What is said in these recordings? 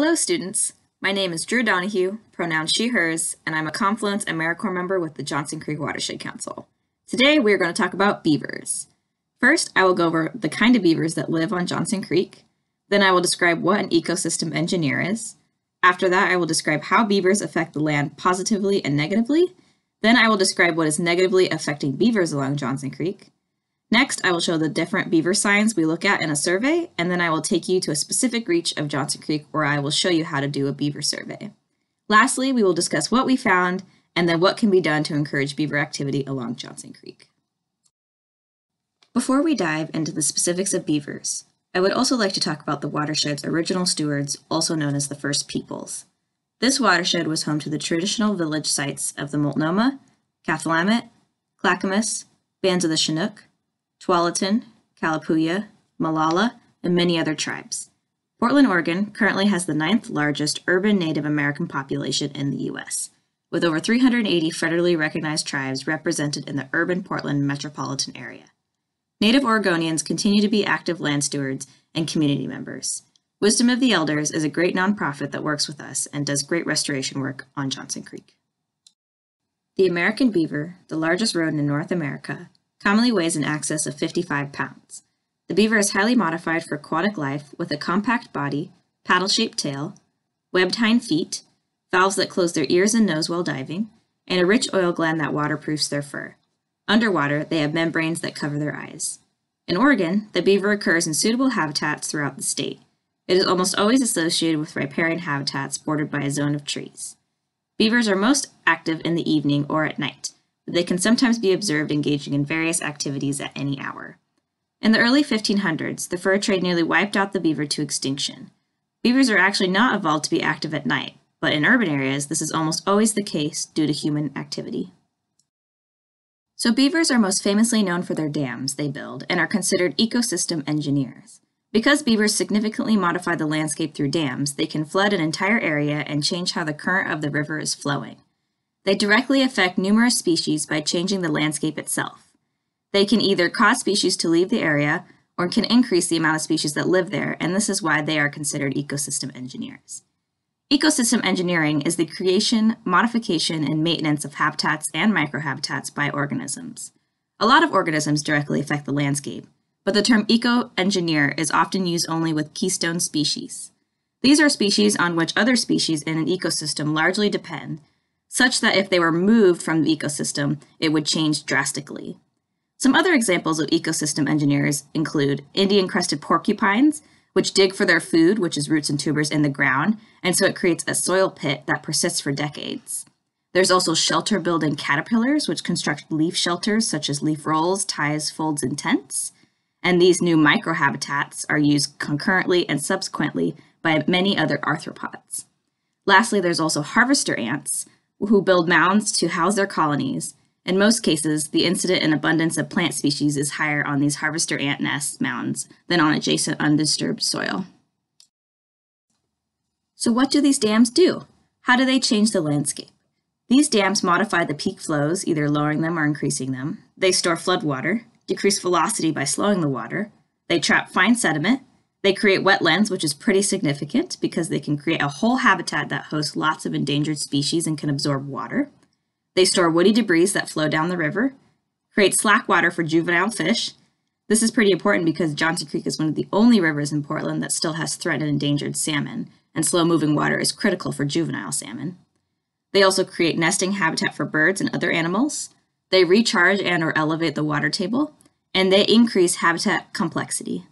Hello, students. My name is Drew Donahue, pronouns she, hers, and I'm a Confluence AmeriCorps member with the Johnson Creek Watershed Council. Today, we are going to talk about beavers. First, I will go over the kind of beavers that live on Johnson Creek. Then I will describe what an ecosystem engineer is. After that, I will describe how beavers affect the land positively and negatively. Then I will describe what is negatively affecting beavers along Johnson Creek. Next, I will show the different beaver signs we look at in a survey, and then I will take you to a specific reach of Johnson Creek where I will show you how to do a beaver survey. Lastly, we will discuss what we found and then what can be done to encourage beaver activity along Johnson Creek. Before we dive into the specifics of beavers, I would also like to talk about the watershed's original stewards, also known as the First Peoples. This watershed was home to the traditional village sites of the Multnomah, Cathlamet, Clackamas, bands of the Chinook, Tualatin, Kalapuya, Molalla, and many other tribes. Portland, Oregon currently has the ninth largest urban Native American population in the U.S., with over 380 federally recognized tribes represented in the urban Portland metropolitan area. Native Oregonians continue to be active land stewards and community members. Wisdom of the Elders is a great nonprofit that works with us and does great restoration work on Johnson Creek. The American beaver, the largest rodent in North America, commonly weighs in excess of 55 pounds. The beaver is highly modified for aquatic life with a compact body, paddle-shaped tail, webbed hind feet, valves that close their ears and nose while diving, and a rich oil gland that waterproofs their fur. Underwater, they have membranes that cover their eyes. In Oregon, the beaver occurs in suitable habitats throughout the state. It is almost always associated with riparian habitats bordered by a zone of trees. Beavers are most active in the evening or at night, they can sometimes be observed engaging in various activities at any hour. In the early 1500s, the fur trade nearly wiped out the beaver to extinction. Beavers are actually not evolved to be active at night, but in urban areas, this is almost always the case due to human activity. So beavers are most famously known for their dams they build and are considered ecosystem engineers. Because beavers significantly modify the landscape through dams, they can flood an entire area and change how the current of the river is flowing. They directly affect numerous species by changing the landscape itself. They can either cause species to leave the area or can increase the amount of species that live there, and this is why they are considered ecosystem engineers. Ecosystem engineering is the creation, modification, and maintenance of habitats and microhabitats by organisms. A lot of organisms directly affect the landscape, but the term eco-engineer is often used only with keystone species. These are species on which other species in an ecosystem largely depend, such that if they were moved from the ecosystem, it would change drastically. Some other examples of ecosystem engineers include Indian crested porcupines, which dig for their food, which is roots and tubers, in the ground, and so it creates a soil pit that persists for decades. There's also shelter building caterpillars, which construct leaf shelters such as leaf rolls, ties, folds, and tents. And these new microhabitats are used concurrently and subsequently by many other arthropods. Lastly, there's also harvester ants, who build mounds to house their colonies. In most cases, the incident and abundance of plant species is higher on these harvester ant nest mounds than on adjacent undisturbed soil. So what do these dams do? How do they change the landscape? These dams modify the peak flows, either lowering them or increasing them. They store flood water, decrease velocity by slowing the water. They trap fine sediment, they create wetlands, which is pretty significant because they can create a whole habitat that hosts lots of endangered species and can absorb water. They store woody debris that flow down the river, create slack water for juvenile fish. This is pretty important because Johnson Creek is one of the only rivers in Portland that still has threatened endangered salmon, and slow moving water is critical for juvenile salmon. They also create nesting habitat for birds and other animals. They recharge and or elevate the water table, and they increase habitat complexity.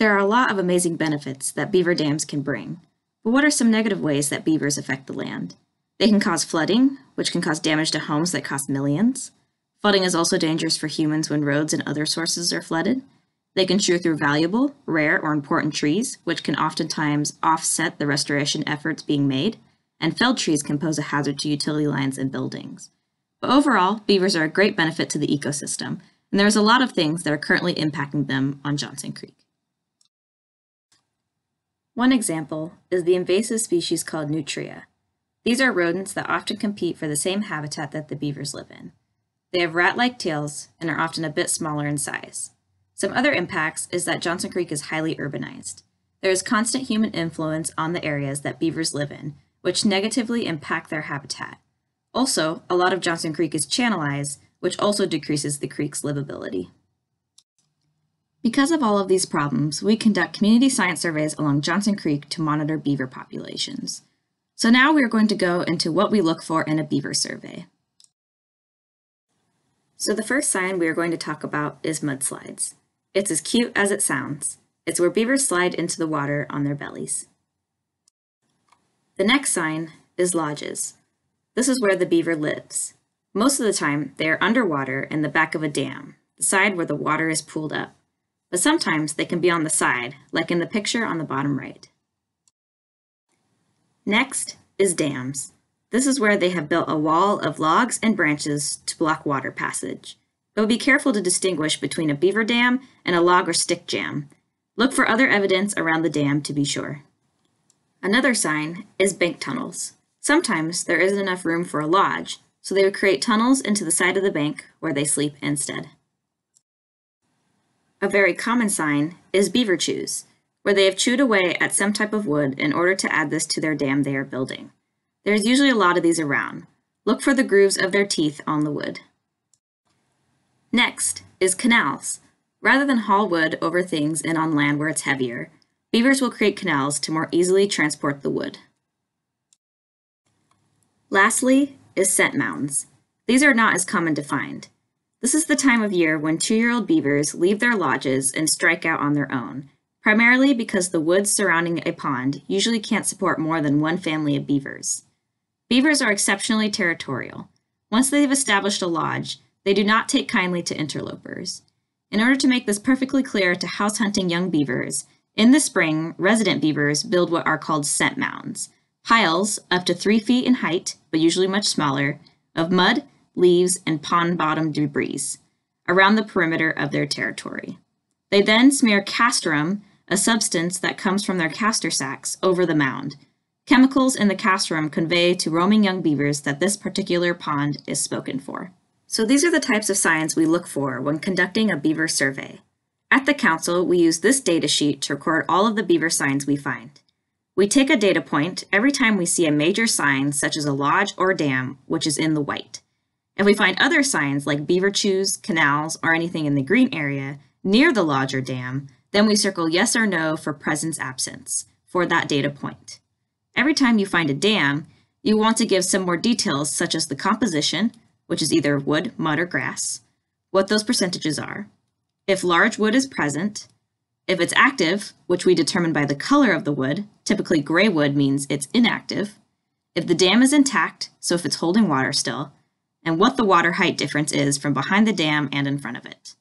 There are a lot of amazing benefits that beaver dams can bring, but what are some negative ways that beavers affect the land? They can cause flooding, which can cause damage to homes that cost millions. Flooding is also dangerous for humans when roads and other sources are flooded. They can chew through valuable, rare, or important trees, which can oftentimes offset the restoration efforts being made, and felled trees can pose a hazard to utility lines and buildings. But overall, beavers are a great benefit to the ecosystem, and there's a lot of things that are currently impacting them on Johnson Creek. One example is the invasive species called Nutria. These are rodents that often compete for the same habitat that the beavers live in. They have rat-like tails and are often a bit smaller in size. Some other impacts is that Johnson Creek is highly urbanized. there is constant human influence on the areas that beavers live in, which negatively impact their habitat. Also, a lot of Johnson Creek is channelized, which also decreases the creek's livability. Because of all of these problems, we conduct community science surveys along Johnson Creek to monitor beaver populations. So now we are going to go into what we look for in a beaver survey. So the first sign we are going to talk about is mudslides. It's as cute as it sounds. It's where beavers slide into the water on their bellies. The next sign is lodges. This is where the beaver lives. Most of the time, they are underwater in the back of a dam, the side where the water is pooled up. But sometimes they can be on the side, like in the picture on the bottom right. Next is dams. This is where they have built a wall of logs and branches to block water passage. But be careful to distinguish between a beaver dam and a log or stick jam. Look for other evidence around the dam to be sure. Another sign is bank tunnels. Sometimes there isn't enough room for a lodge, so they would create tunnels into the side of the bank where they sleep instead. A very common sign is beaver chews, where they have chewed away at some type of wood in order to add this to their dam they are building. There is usually a lot of these around. Look for the grooves of their teeth on the wood. Next is canals. Rather than haul wood over things and on land where it's heavier, beavers will create canals to more easily transport the wood. Lastly is scent mounds. These are not as common to find. This is the time of year when two-year-old beavers leave their lodges and strike out on their own, primarily because the woods surrounding a pond usually can't support more than one family of beavers. Beavers are exceptionally territorial. Once they've established a lodge, they do not take kindly to interlopers. In order to make this perfectly clear to house hunting young beavers, in the spring, resident beavers build what are called scent mounds, piles up to three feet in height, but usually much smaller, of mud, leaves, and pond bottom debris around the perimeter of their territory. They then smear castoreum, a substance that comes from their castor sacs, over the mound. Chemicals in the castoreum convey to roaming young beavers that this particular pond is spoken for. So these are the types of signs we look for when conducting a beaver survey. At the Council, we use this data sheet to record all of the beaver signs we find. We take a data point every time we see a major sign such as a lodge or dam, which is in the white. If we find other signs like beaver chews, canals, or anything in the green area near the lodge or dam, then we circle yes or no for presence absence for that data point. Every time you find a dam, you want to give some more details such as the composition, which is either wood, mud, or grass, what those percentages are, if large wood is present, if it's active, which we determine by the color of the wood, typically gray wood means it's inactive, if the dam is intact, so if it's holding water still, and what the water height difference is from behind the dam and in front of it.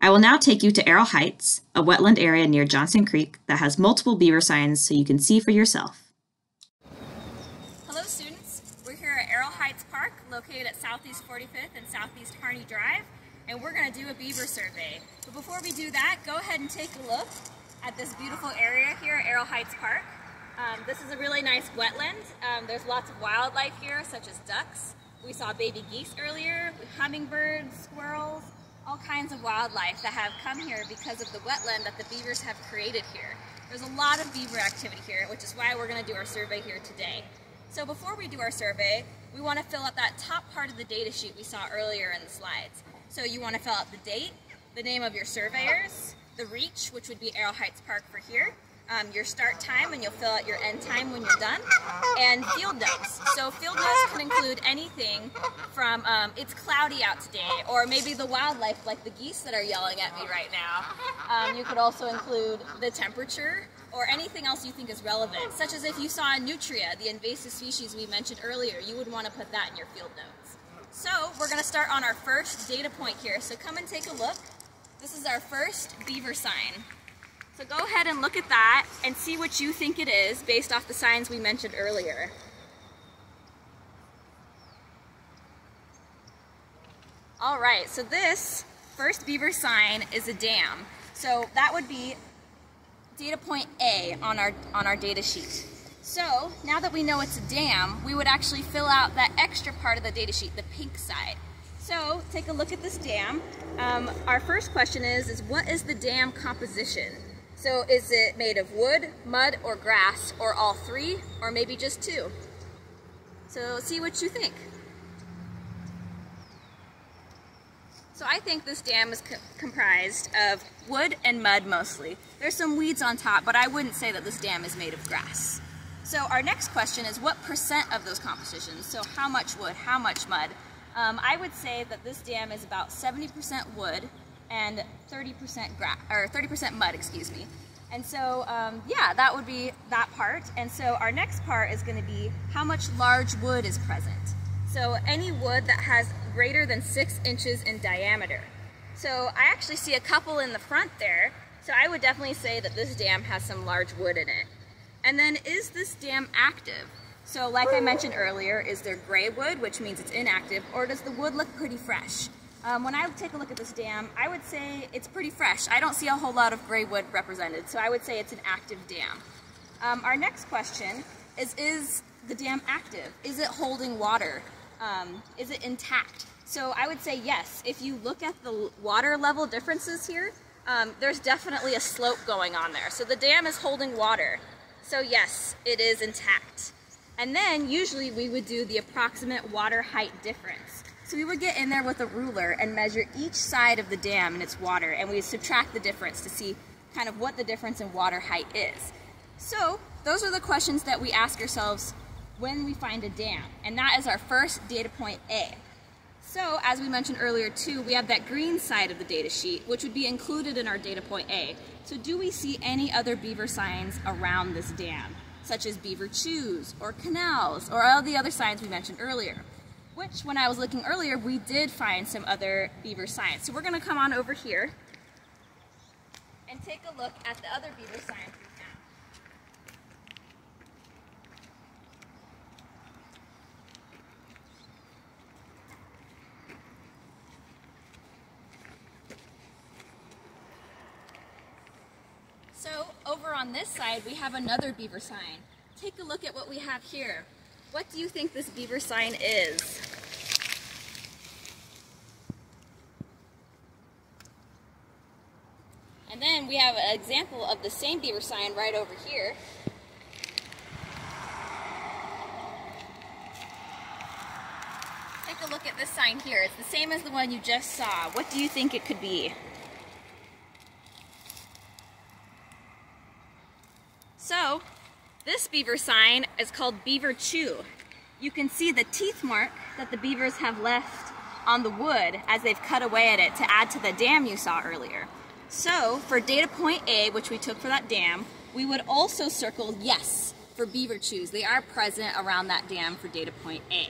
I will now take you to Errol Heights, a wetland area near Johnson Creek that has multiple beaver signs so you can see for yourself. Hello students, we're here at Errol Heights Park located at Southeast 45th and Southeast Harney Drive and we're going to do a beaver survey. But before we do that, go ahead and take a look at this beautiful area here at Errol Heights Park. Um, this is a really nice wetland. Um, there's lots of wildlife here, such as ducks. We saw baby geese earlier, hummingbirds, squirrels, all kinds of wildlife that have come here because of the wetland that the beavers have created here. There's a lot of beaver activity here, which is why we're going to do our survey here today. So before we do our survey, we want to fill out that top part of the data sheet we saw earlier in the slides. So you want to fill out the date, the name of your surveyors, the reach, which would be Errol Heights Park for here, um, your start time, and you'll fill out your end time when you're done, and field notes. So field notes can include anything from um, it's cloudy out today, or maybe the wildlife like the geese that are yelling at me right now. Um, you could also include the temperature, or anything else you think is relevant, such as if you saw a nutria, the invasive species we mentioned earlier, you would want to put that in your field notes. So we're going to start on our first data point here. So come and take a look. This is our first beaver sign. So go ahead and look at that and see what you think it is based off the signs we mentioned earlier. All right, so this first beaver sign is a dam. So that would be data point A on our, on our data sheet. So now that we know it's a dam, we would actually fill out that extra part of the data sheet, the pink side. So take a look at this dam. Um, our first question is, is what is the dam composition? So is it made of wood, mud, or grass, or all three, or maybe just two? So see what you think. So I think this dam is co comprised of wood and mud mostly. There's some weeds on top, but I wouldn't say that this dam is made of grass. So our next question is what percent of those compositions? So how much wood, how much mud? Um, I would say that this dam is about 70% wood and 30% grass, or 30% mud, excuse me. And so, um, yeah, that would be that part. And so our next part is gonna be how much large wood is present. So any wood that has greater than six inches in diameter. So I actually see a couple in the front there. So I would definitely say that this dam has some large wood in it. And then is this dam active? So like I mentioned earlier, is there gray wood, which means it's inactive, or does the wood look pretty fresh? Um, when I take a look at this dam, I would say it's pretty fresh. I don't see a whole lot of gray wood represented, so I would say it's an active dam. Um, our next question is, is the dam active? Is it holding water? Um, is it intact? So I would say yes. If you look at the water level differences here, um, there's definitely a slope going on there. So the dam is holding water. So yes, it is intact. And then usually we would do the approximate water height difference. So we would get in there with a ruler and measure each side of the dam and its water and we subtract the difference to see kind of what the difference in water height is. So those are the questions that we ask ourselves when we find a dam and that is our first data point A. So as we mentioned earlier too, we have that green side of the data sheet which would be included in our data point A. So do we see any other beaver signs around this dam? such as beaver chews or canals or all the other signs we mentioned earlier which when I was looking earlier, we did find some other beaver signs. So we're gonna come on over here and take a look at the other beaver signs So over on this side, we have another beaver sign. Take a look at what we have here. What do you think this beaver sign is? And then we have an example of the same beaver sign right over here. Take a look at this sign here. It's the same as the one you just saw. What do you think it could be? So, this beaver sign is called Beaver Chew. You can see the teeth mark that the beavers have left on the wood as they've cut away at it to add to the dam you saw earlier. So for data point A, which we took for that dam, we would also circle yes for beaver chews. They are present around that dam for data point A.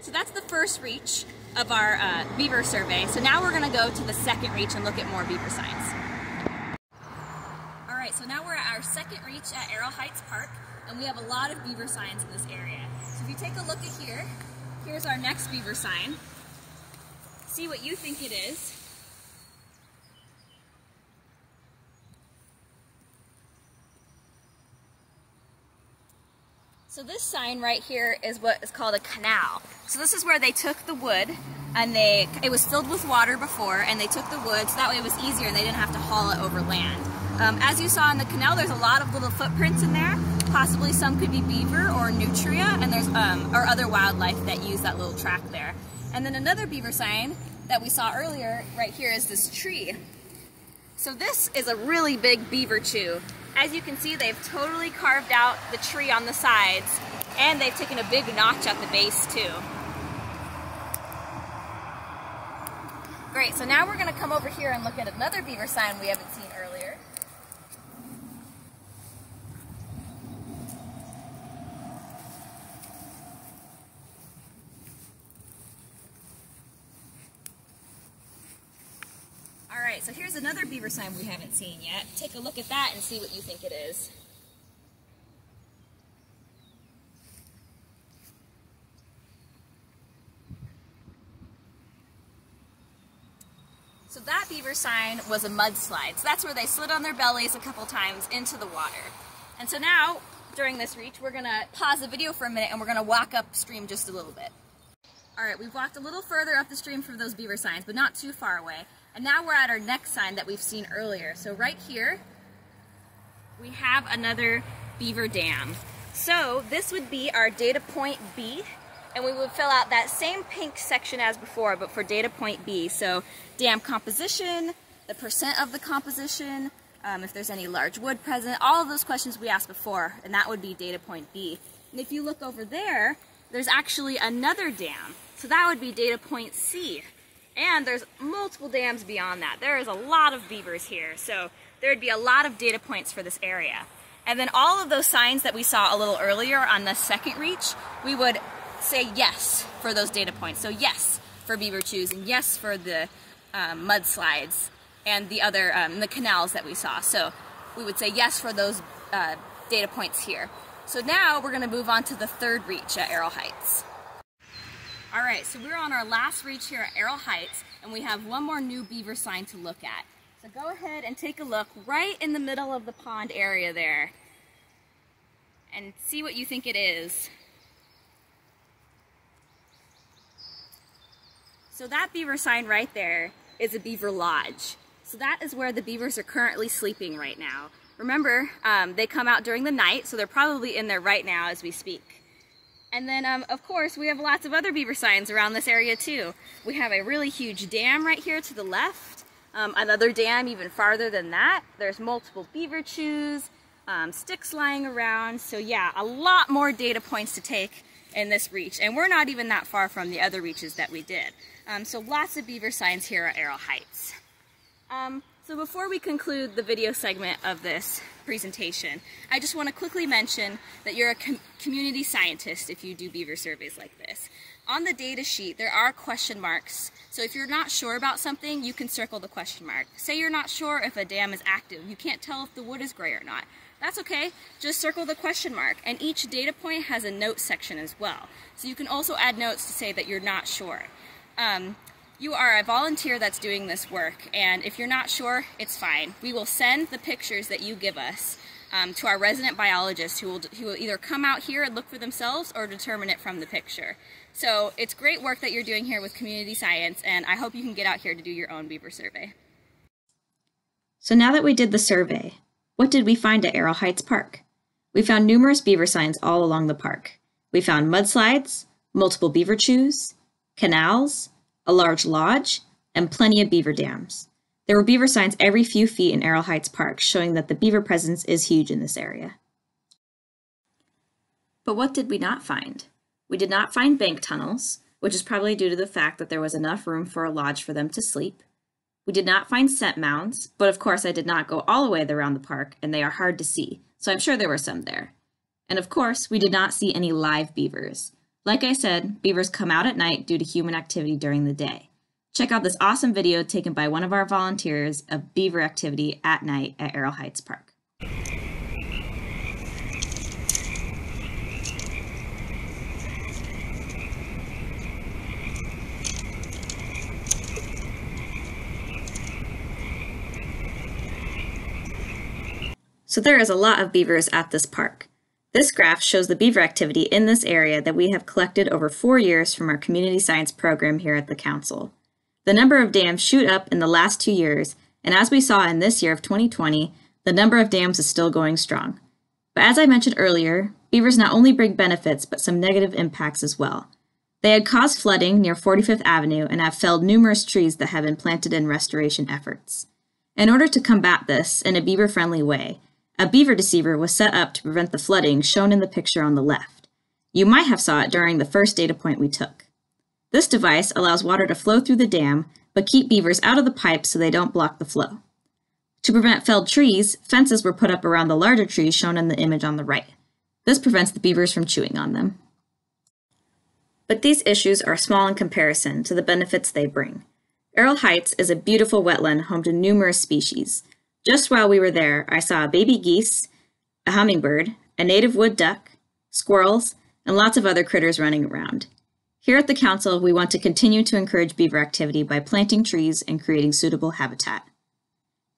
So that's the first reach of our uh, beaver survey. So now we're gonna go to the second reach and look at more beaver signs. All right, so now we're at our second reach at Errol Heights Park and we have a lot of beaver signs in this area. So if you take a look at here, here's our next beaver sign. See what you think it is. So this sign right here is what is called a canal. So this is where they took the wood and they, it was filled with water before and they took the wood so that way it was easier and they didn't have to haul it over land. Um, as you saw in the canal, there's a lot of little footprints in there. Possibly some could be beaver or nutria, and there's um, or other wildlife that use that little track there. And then another beaver sign that we saw earlier right here is this tree. So this is a really big beaver chew. As you can see, they've totally carved out the tree on the sides, and they've taken a big notch at the base too. Great, so now we're gonna come over here and look at another beaver sign we haven't seen earlier. All right, so here's another beaver sign we haven't seen yet. Take a look at that and see what you think it is. So that beaver sign was a mudslide. So that's where they slid on their bellies a couple times into the water. And so now, during this reach, we're gonna pause the video for a minute and we're gonna walk upstream just a little bit. All right, we've walked a little further up the stream from those beaver signs, but not too far away. And now we're at our next sign that we've seen earlier. So right here, we have another beaver dam. So this would be our data point B, and we would fill out that same pink section as before, but for data point B. So dam composition, the percent of the composition, um, if there's any large wood present, all of those questions we asked before, and that would be data point B. And if you look over there, there's actually another dam. So that would be data point C. And there's multiple dams beyond that. There is a lot of beavers here, so there would be a lot of data points for this area. And then all of those signs that we saw a little earlier on the second reach, we would say yes for those data points. So yes for beaver chews and yes for the um, mudslides and the other, um, the canals that we saw. So we would say yes for those uh, data points here. So now we're gonna move on to the third reach at Errol Heights. All right, so we're on our last reach here at Errol Heights and we have one more new beaver sign to look at. So go ahead and take a look right in the middle of the pond area there and see what you think it is. So that beaver sign right there is a beaver lodge. So that is where the beavers are currently sleeping right now. Remember, um, they come out during the night, so they're probably in there right now as we speak. And then, um, of course, we have lots of other beaver signs around this area too. We have a really huge dam right here to the left, um, another dam even farther than that. There's multiple beaver chews, um, sticks lying around. So yeah, a lot more data points to take in this reach. And we're not even that far from the other reaches that we did. Um, so lots of beaver signs here at Errol Heights. So before we conclude the video segment of this presentation, I just want to quickly mention that you're a com community scientist if you do beaver surveys like this. On the data sheet, there are question marks. So if you're not sure about something, you can circle the question mark. Say you're not sure if a dam is active. You can't tell if the wood is gray or not. That's okay, just circle the question mark. And each data point has a note section as well. So you can also add notes to say that you're not sure. Um, you are a volunteer that's doing this work, and if you're not sure, it's fine. We will send the pictures that you give us um, to our resident biologist who will, who will either come out here and look for themselves or determine it from the picture. So it's great work that you're doing here with community science, and I hope you can get out here to do your own beaver survey. So now that we did the survey, what did we find at Errol Heights Park? We found numerous beaver signs all along the park. We found mudslides, multiple beaver chews, canals, a large lodge, and plenty of beaver dams. There were beaver signs every few feet in Errol Heights Park, showing that the beaver presence is huge in this area. But what did we not find? We did not find bank tunnels, which is probably due to the fact that there was enough room for a lodge for them to sleep. We did not find scent mounds, but of course I did not go all the way around the park, and they are hard to see, so I'm sure there were some there. And of course, we did not see any live beavers. Like I said, beavers come out at night due to human activity during the day. Check out this awesome video taken by one of our volunteers of beaver activity at night at Errol Heights Park. So there is a lot of beavers at this park. This graph shows the beaver activity in this area that we have collected over four years from our community science program here at the Council. The number of dams shoot up in the last two years, and as we saw in this year of 2020, the number of dams is still going strong. But as I mentioned earlier, beavers not only bring benefits, but some negative impacts as well. They had caused flooding near 45th Avenue and have felled numerous trees that have been planted in restoration efforts. In order to combat this in a beaver-friendly way, a beaver deceiver was set up to prevent the flooding shown in the picture on the left. You might have saw it during the first data point we took. This device allows water to flow through the dam, but keep beavers out of the pipe so they don't block the flow. To prevent felled trees, fences were put up around the larger trees shown in the image on the right. This prevents the beavers from chewing on them. But these issues are small in comparison to the benefits they bring. Errol Heights is a beautiful wetland home to numerous species, just while we were there, I saw baby geese, a hummingbird, a native wood duck, squirrels, and lots of other critters running around. Here at the Council, we want to continue to encourage beaver activity by planting trees and creating suitable habitat.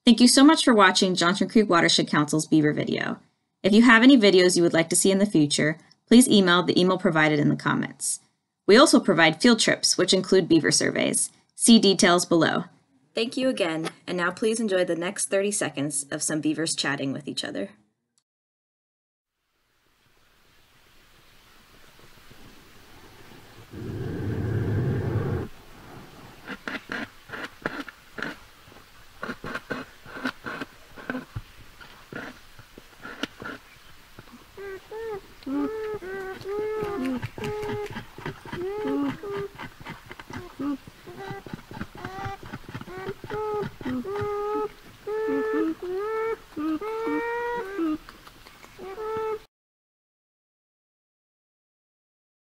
Thank you so much for watching Johnson Creek Watershed Council's beaver video. If you have any videos you would like to see in the future, please email the email provided in the comments. We also provide field trips, which include beaver surveys. See details below. Thank you again, and now please enjoy the next 30 seconds of some beavers chatting with each other.